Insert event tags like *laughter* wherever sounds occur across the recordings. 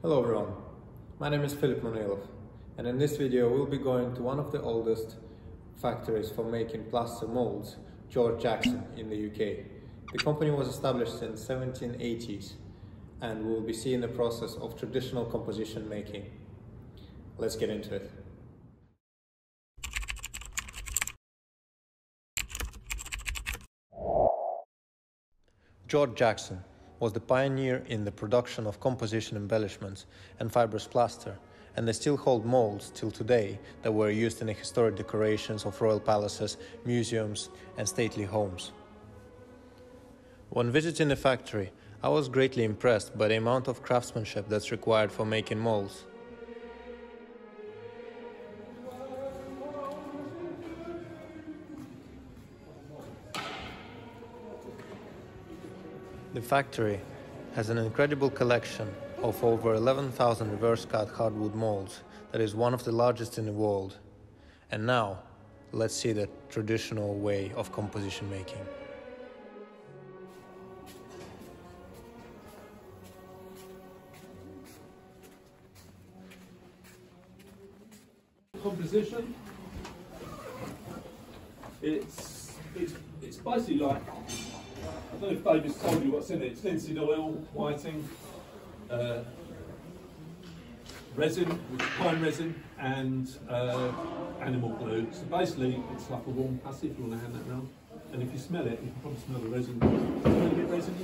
Hello everyone, my name is Philipp Manuilov and in this video we'll be going to one of the oldest factories for making plaster molds, George Jackson in the UK. The company was established in 1780s and we'll be seeing the process of traditional composition making. Let's get into it. George Jackson was the pioneer in the production of composition embellishments and fibrous plaster, and they still hold molds till today that were used in the historic decorations of royal palaces, museums, and stately homes. When visiting the factory, I was greatly impressed by the amount of craftsmanship that's required for making molds. The factory has an incredible collection of over 11,000 reverse cut hardwood molds that is one of the largest in the world. And now, let's see the traditional way of composition making. Composition. It's, it's, it's basically like I don't know if David's told you what's in it. It's linseed oil, whiting, uh, resin, pine resin, and uh, animal glue. So basically, it's like a warm pussy if you want to hand that round. And if you smell it, you can probably smell the resin. Resin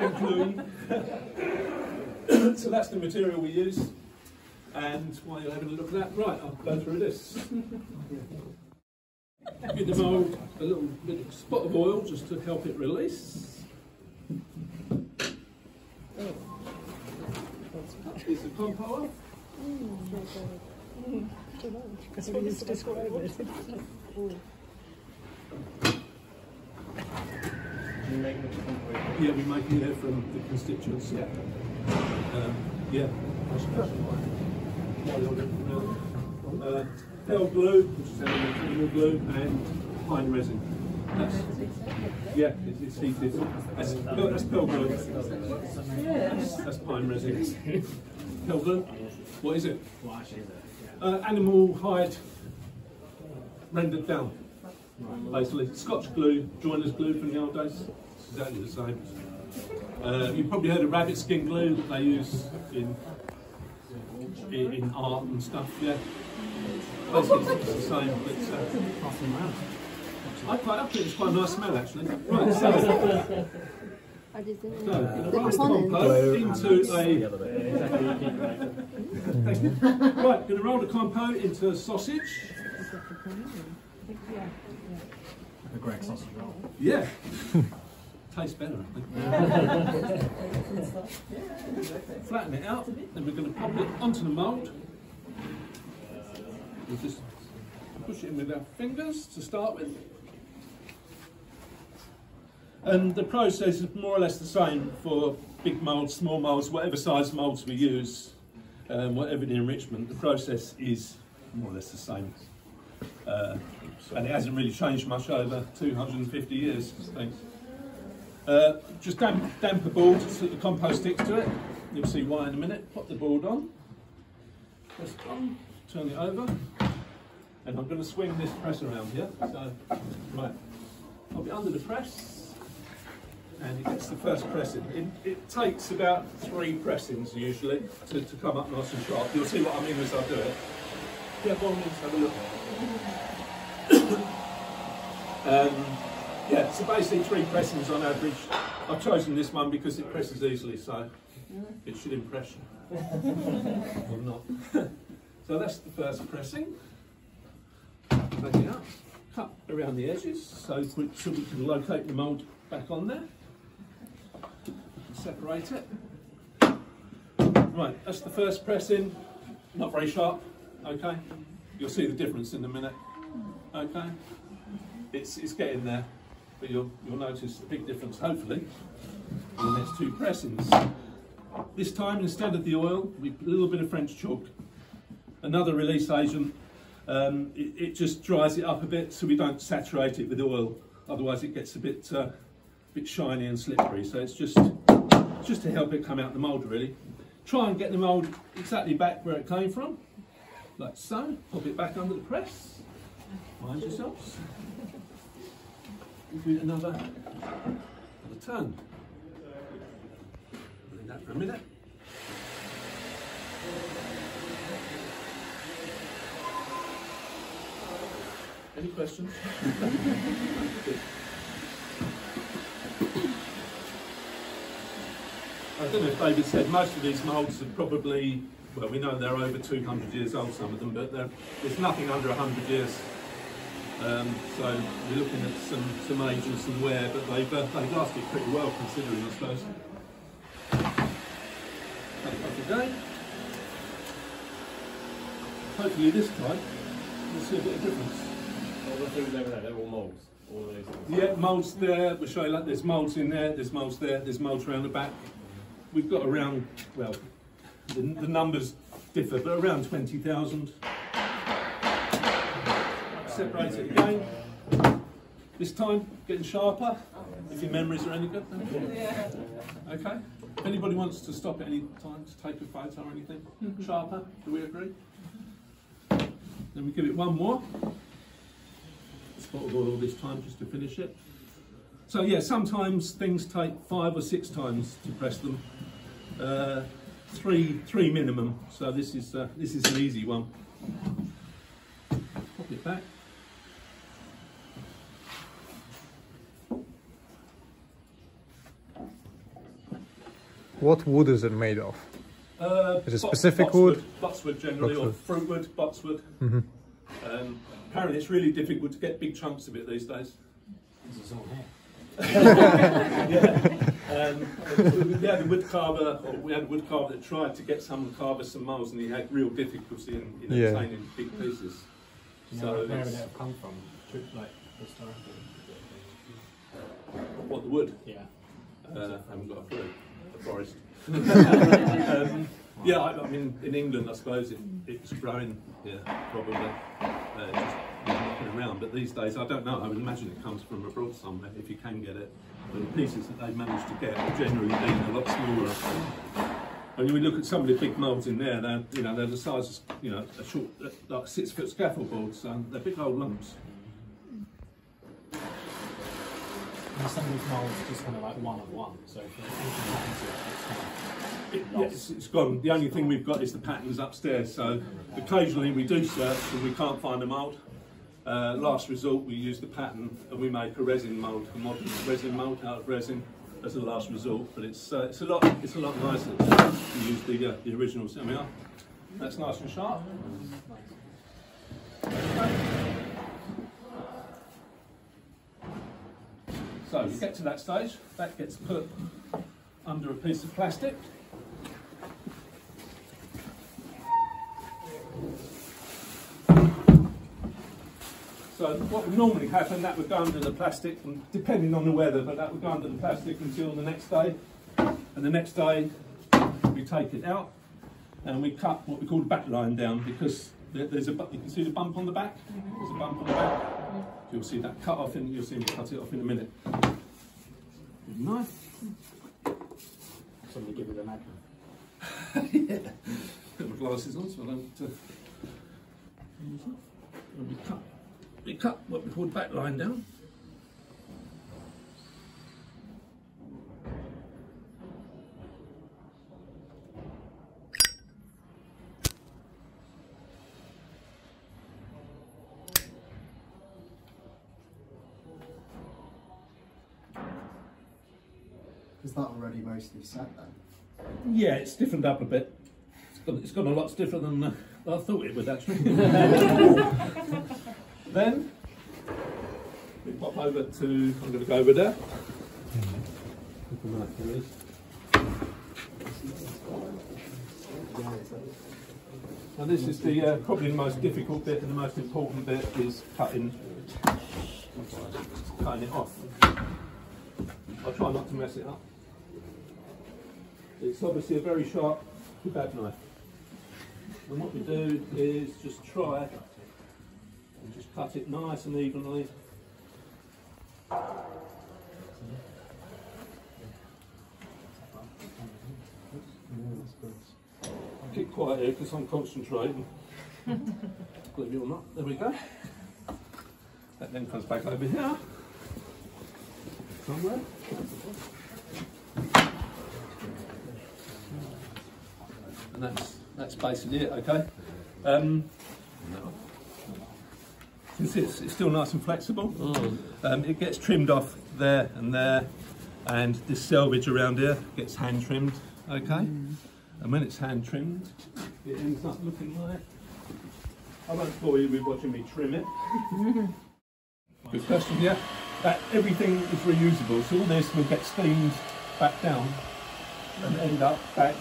and *laughs* gluey. so that's the material we use. And while you're having a look at that, right, I'll go through this. Give the mould a little bit of spot of oil just to help it release. Is the compoter. Because we used to describe it. Yeah, we're making it from the constituents. Yeah. Um, yeah. Uh, Pearl glue, which is animal glue, and pine resin. That's, yeah, it's, it's heated. That's, that's glue. That's, that's pine resin. Pearl glue. What is it? Uh, animal hide rendered down. Basically, Scotch glue, joiner's glue from the old days. Exactly the same. Uh, you've probably heard of rabbit skin glue that they use in in, in art and stuff. Yeah. Basically, it's the same, but uh, I quite like it. It's quite a nice smell, actually. Right, so, so going to roll the compo into a. right, going to roll the compo into a sausage. A Greggs sausage roll. Yeah. Tastes better, I think. *laughs* Flatten it out, then we're going to pop it onto the mould. We'll just push it in with our fingers to start with. And the process is more or less the same for big moulds, small moulds, whatever size moulds we use, um, whatever the enrichment, the process is more or less the same. Uh, and it hasn't really changed much over 250 years, I think. Uh, just damp, damp a board so the compost sticks to it. You'll see why in a minute. Pop the board on, press on, turn it over, and I'm going to swing this press around here. So, right, I'll be under the press, and it gets the first pressing. It, it takes about three pressings usually to, to come up nice and sharp. You'll see what I mean as I do it. Yeah, go on, let's have a look. *coughs* um, yeah, so basically three pressings on average. I've chosen this one because it presses easily, so it should impress you. *laughs* or not. *laughs* so that's the first pressing. Take it out, cut around the edges so we, so we can locate the mould back on there. Separate it. Right, that's the first pressing. Not very sharp, okay? You'll see the difference in a minute, okay? It's, it's getting there, but you'll, you'll notice a big difference, hopefully, in the next two pressings. This time, instead of the oil, we put a little bit of French chalk. Another release agent. Um, it, it, just dries it up a bit so we don't saturate it with oil. Otherwise it gets a bit, uh, bit shiny and slippery. So it's just, just to help it come out the mould really. try and get the mould exactly back where it came from, like so. Pop it back under the press. Mind yourselves. Give it another, another turn. That for a minute. Any questions? I don't know if David said most of these moulds are probably, well, we know they're over 200 years old, some of them, but there's nothing under 100 years. Um, so we're looking at some, some age and some wear, but they've, uh, they've lasted pretty well considering, I suppose. Couple. Hopefully this time we'll see a bit of difference. All the things over there, they're all moulds. All those things. Yeah, moulds there. We'll show you like there's moulds in there. There's moulds there. There's moulds around the back. We've got around well, the, the numbers differ, but around twenty thousand. Separate it again. This time getting sharper. If your memories are any good. Okay. If anybody wants to stop at any time to take a photo or anything, mm-hmm. sharper. Do we agree? Then we give it one more oil this time just to finish it. So yeah, sometimes things take five or six times to press them. Uh, three, three minimum. So this is uh, this is an easy one. Pop it back. What wood is it made of? Uh, Is it specific wood? Boxwood generally, or Boxwood. fruitwood, boxwood. Mhm. Um, apparently, it's really difficult to get big chunks of it these days. This is all here. *laughs* Um, we had a wood carver, or we had a wood carver that tried to get someone to carve us some moulds, and he had real difficulty in, in Yeah. obtaining big pieces. Do you So know where would it's- it have come from? Should, like, historically? What the wood? Yeah. Uh, I haven't got a clue. The forest. *laughs* um, yeah, I, I mean, in England, I suppose it, it's growing. Yeah, probably. Uh, just around. But these days, I don't know. I would imagine it comes from abroad somewhere if you can get it. But the pieces that they've managed to get have generally been a lot smaller. And when we look at some of the big moulds in there, they're you know they're the size of you know a short like six foot scaffold boards. So they're big old lumps. And some of these moulds are just kind of like one of one. So if it's kind of It, it's, it's gone. The only thing we've got is the patterns upstairs. So occasionally we do search and we can't find a mould. Uh, last resort, we use the pattern and we make a resin mould, a modern resin mould out of resin as a last resort. But it's uh, it's a lot it's a lot nicer to use the uh, the original semi That's nice and sharp. So you get to that stage, that gets put under a piece of plastic. So what would normally happen, that would go under the plastic, and depending on the weather, but that would go under the plastic until the next day. And the next day, we take it out and we cut what we call the back line down because there- there's a, you can see the bump on the back? There's a bump on the back. You'll see that cut off and you'll see me cut it off in a minute. A knife. somebody give you the magnum. *laughs* Put my glasses on so I don't. Uh, and we cut, we cut what we call the back line down. Is that already mostly set then? Yeah, it's stiffened up a bit. It's got, it's got a lot stiffer than uh, I thought it would actually. *laughs* then we pop over to. I'm going to go over there. Now this is the uh, probably the most difficult bit and the most important bit is cutting cutting it off. I'll try not to mess it up. It's obviously a very sharp kebab knife. And what we do is just try and just cut it nice and evenly. keep quiet here because I'm concentrating. *laughs* Believe it or not, there we go. That then comes back over here. Somewhere. And that's that's basically it, okay? Um, you can see it's, it's still nice and flexible. Um, it gets trimmed off there and there, and this selvage around here gets hand trimmed, okay? And when it's hand trimmed, it ends up looking like. I won't bore you with watching me trim it. *laughs* Good question, yeah. That everything is reusable, so all this will get steamed back down and end up back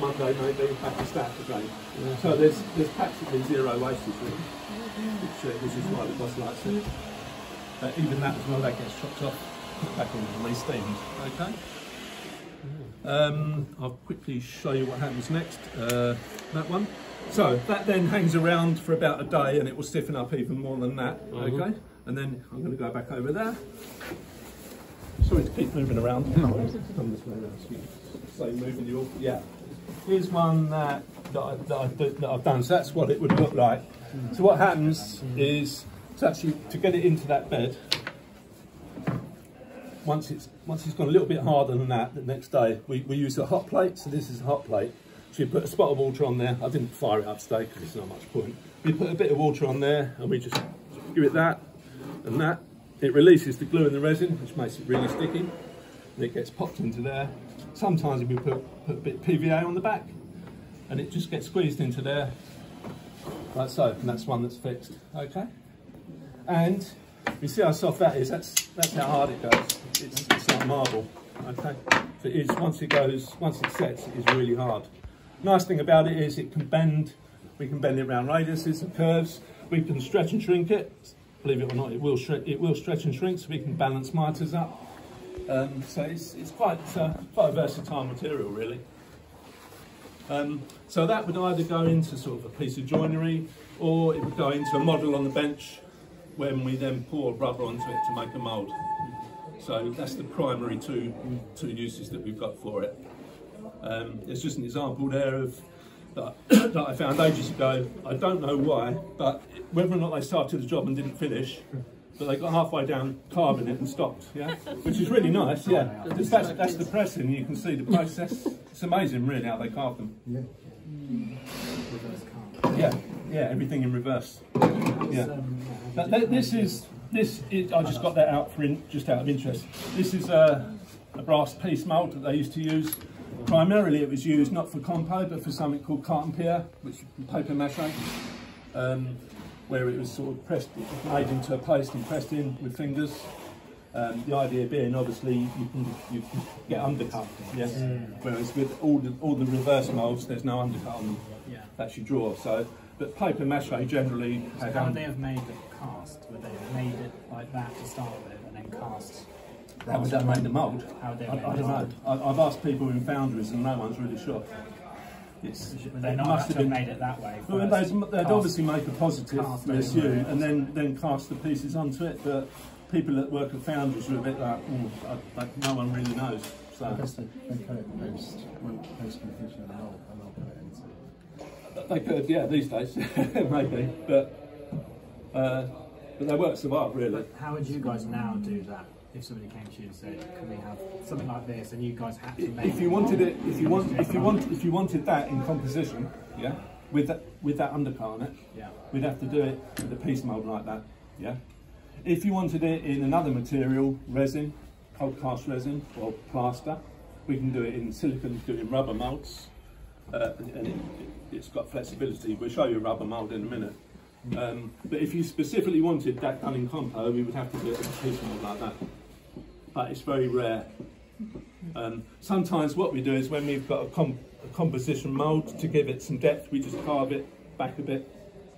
Monday maybe back to stack again. So there's there's practically zero wastage really, which, uh, which is why the boss likes it. Uh, even that as well, that gets chopped off, put back in and re-steamed. Okay. Um, I'll quickly show you what happens next. Uh, that one. So that then hangs around for about a day, and it will stiffen up even more than that. Okay. And then I'm going to go back over there. Sorry to keep moving around. Come this way around. so you moving your yeah. Here's one that that, I, that, I, do- that I've done. So that's what it would look like. So what happens is to actually to get it into that bed. Once it's once it's gone a little bit harder than that, the next day we, we use a hot plate. So this is a hot plate. So you put a spot of water on there. I didn't fire it up today because there's not much point. We put a bit of water on there and we just give it that and that. It releases the glue and the resin, which makes it really sticky. And it gets popped into there. Sometimes we put, put a bit PVA on the back and it just gets squeezed into there like so. And that's one that's fixed. Okay. And you see how soft that is. That's that's how hard it goes. It's, it's like marble. Okay. So it is once it goes, once it sets, it is really hard. Nice thing about it is it can bend. We can bend it around radiuses and curves. We can stretch and shrink it. Believe it or not, it will. It will stretch and shrink, so we can balance miters up. Um, so it's it's quite uh, quite a versatile material, really. Um, so that would either go into sort of a piece of joinery, or it would go into a model on the bench, when we then pour rubber onto it to make a mould. So that's the primary two two uses that we've got for it. Um, there's just an example there of that, *coughs* that I found ages ago. I don't know why, but whether or not they started the job and didn't finish, but they got halfway down carving it and stopped. Yeah, which is really nice. Yeah, that's, that's the pressing. You can see the process. It's amazing, really, how they carve them. Yeah. Yeah, yeah, everything in reverse. Yeah. But th- this is this. Is, I just got that out for in, just out of interest. This is a, a brass piece mould that they used to use. Primarily, it was used not for compo, but for something called carton pierre, which is paper mache, um, where it was sort of pressed, made into a paste and pressed in with fingers. Um, the idea being, obviously, you can, you can get undercut. Yes. Whereas with all the all the reverse moulds, there's no undercut on them Yeah. that you draw. So, but paper mache generally So how would they have made the cast? Would they have made it like that to start with and then cast? how would that make the mould? How would they I, I don't the know. mould? I've asked people in foundries, and no one's really sure. It's, they not must have have to have been. made it that way? Well, they'd, they'd obviously make a positive cast residue and then, then cast the pieces onto it, but people that work at foundries are a bit like, mm, I, like no one really knows. I So guess they, they put it post, post completion and I'll, and I'll put it into. they could, yeah, these days *laughs* maybe, but uh, but they work survive really. But how would you guys now do that? If somebody came to you and said, "Can we have something like this?" and you guys had to make if you wanted it, if you want, if you want, if you wanted that in composition, yeah, with that with that undercut on it, yeah, we'd have to do it with a piece mould like that, yeah. If you wanted it in another material, resin, cold cast resin or plaster, we can do it in silicon, do it in rubber moulds, uh, and it, it's got flexibility. We'll show you a rubber mould in a minute. Um, but if you specifically wanted that in compo, we would have to do a piece mould like that. But it's very rare. Um, sometimes what we do is when we've got a, com- a composition mould to give it some depth, we just carve it back a bit.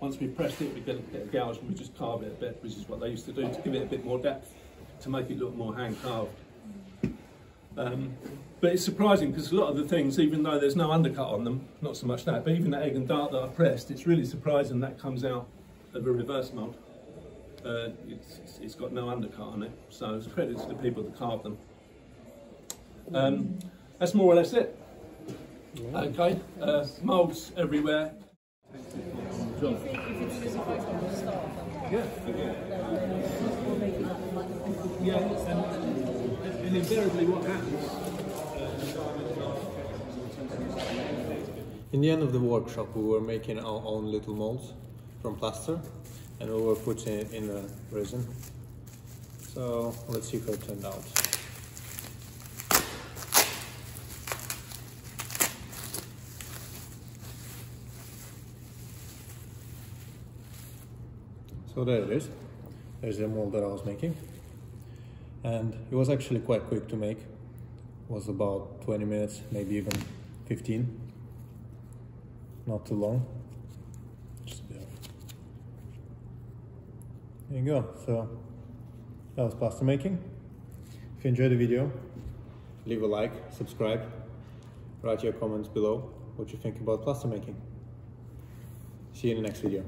Once we've pressed it, we get a, gouge and we just carve it a bit, which is what they used to do to give it a bit more depth, to make it look more hand carved. Um, but it's surprising because a lot of the things, even though there's no undercut on them, not so much that, but even the egg and dart that I pressed, it's really surprising that comes out of a reverse mould. Uh, it's, it's- it's got no undercut on it, so it's *laughs* credit to the people that carved them. Um, that's more or less it. Okay, uh, moulds everywhere. John. Yeah. Yeah, and, and invariably what happens, In the end of the workshop, we were making our own little molds from plaster, and we will put it in the resin. So let's see how it turned out. So there it is. There's the mold that I was making. And it was actually quite quick to make. It was about 20 minutes, maybe even 15 not too long. Just a bit of- There you go. So that was plaster making. If you enjoyed the video, leave a like, subscribe, write your comments below what you think about plaster making. See you in the next video.